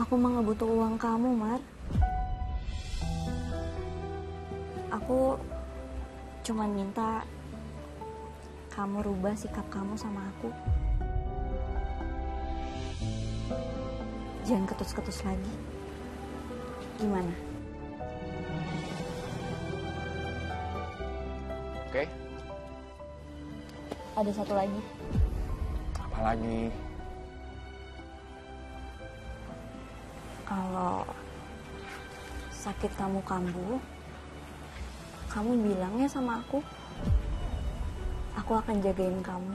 Aku mah nggak butuh uang kamu, Mar. Aku cuma minta kamu rubah sikap kamu sama aku. Jangan ketus-ketus lagi. Gimana? Oke, Ada satu lagi. apa lagi? Kalau sakit kamu kambuh, kamu bilang ya sama aku. Aku akan jagain kamu.